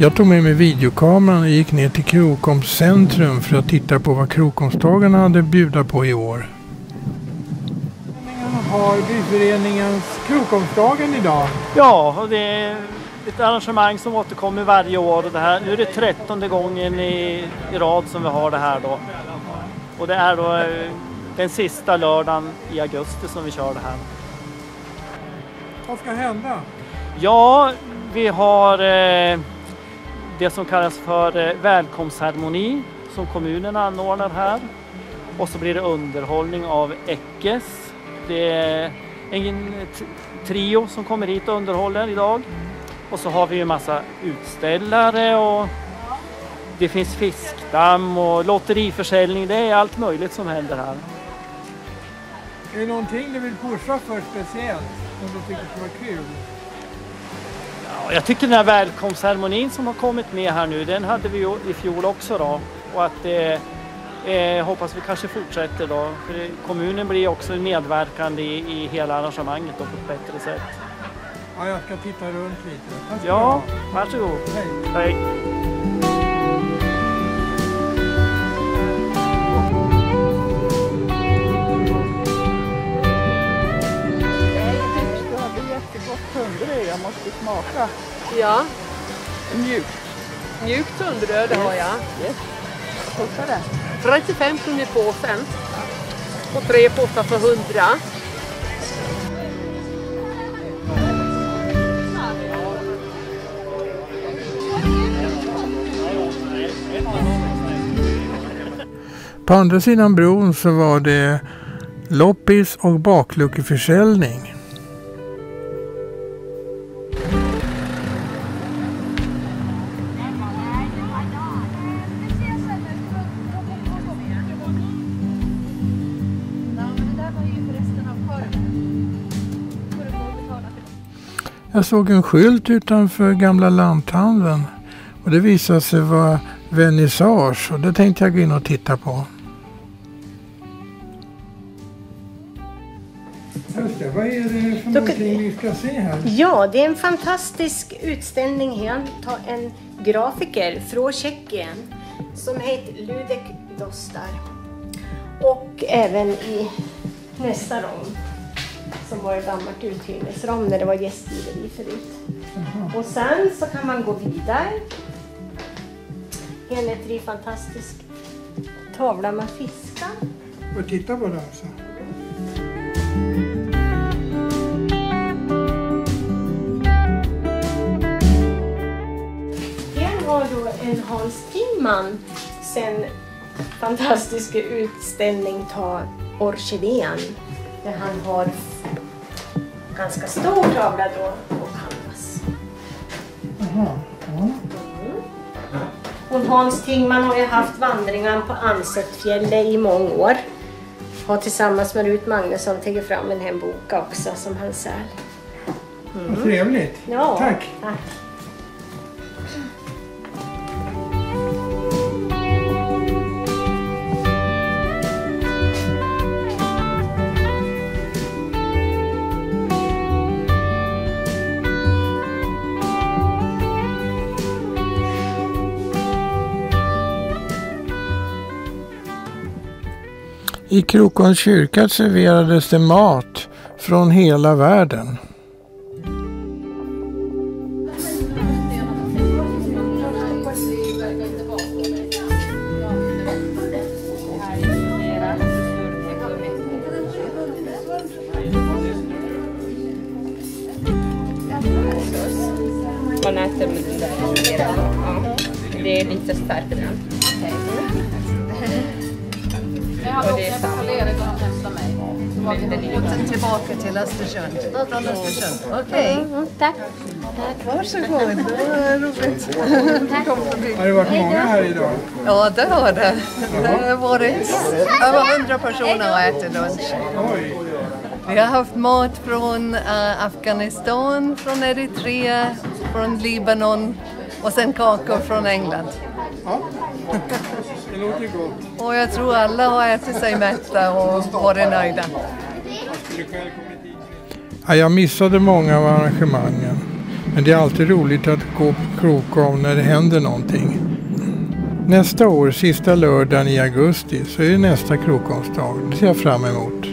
Jag tog med mig videokameran och gick ner till Krokoms centrum för att titta på vad Krokomsdagarna hade bjuda på i år. Har byföreningens Krokomsdagen idag? Ja, och det är ett arrangemang som återkommer varje år. Och det här, nu är det trettonde gången i, i rad som vi har det här då. Och det är då eh, den sista lördagen i augusti som vi kör det här. Vad ska hända? Ja, vi har eh, det som kallas för eh, välkomstharmoni välkomstceremoni som kommunen anordnar här. Och så blir det underhållning av Eckes. Det är en trio som kommer hit och underhåller idag. Och så har vi ju massa utställare och det finns fiskdamm och lotteriförsäljning. Det är allt möjligt som händer här. Är det någonting du vill pusha för speciellt? Som du tycker skulle vara kul? Ja, jag tycker den här välkomstceremonin som har kommit med här nu, den hade vi ju i fjol också då. Och att det eh, hoppas vi kanske fortsätter då. För kommunen blir också medverkande i, i hela arrangemanget då på ett bättre sätt. Ja, jag ska titta runt lite. Tack ja, varsågod. Hej. Hej. Jag måste smaka. Ja, Mjukt. mjukt tunnbröd det har jag. Yes. Vad kostar det? 35 kronor påsen. Och tre påsar för 100. På andra sidan bron så var det loppis och bakluckeförsäljning. Jag såg en skylt utanför gamla lanthandeln och det visade sig vara vernissage och det tänkte jag gå in och titta på. Just det, vad är det för någonting vi ska se här? Ja, det är en fantastisk utställning här. Ta en grafiker från Tjeckien som heter Ludek Dostar. Och även i nästa ram som var ett gammalt uthyrningsram när det var gästgiveri förut. Och sen så kan man gå vidare. Är tre fantastisk tavla med fiskar. Och titta på det alltså. Här har då en Hans Tingman sen fantastiska utställning Ta Orkidén där han har ganska stor tavla då på canvas. Jaha. Ja. Och Hans Tingman har ju haft vandringar på Ansättfjället i många år. Har tillsammans med Rut Magnusson tagit fram en hembok också som han säl. Vad trevligt. Ja, Tack. tack. I Krokoms kyrka serverades det mat från hela världen. Man äter med den där. Ja. Det är lite starkt ibland. Och det är samma. Tillbaka till Östersund. Från Östersund. Okej, Tack. varsågod. Vad roligt. Har det varit många här idag? Ja, det har det. Det har varit över hundra personer och ätit lunch. Vi har haft mat från eh, Afghanistan, från Eritrea, från Libanon och sen kakor från England. Det låter gott. Och jag tror alla har ätit sig mätta och varit nöjda. Ja, jag missade många av arrangemangen. Men det är alltid roligt att gå på Krokom när det händer någonting. Nästa år, sista lördagen i augusti, så är det nästa Krokomsdag. Det ser jag fram emot.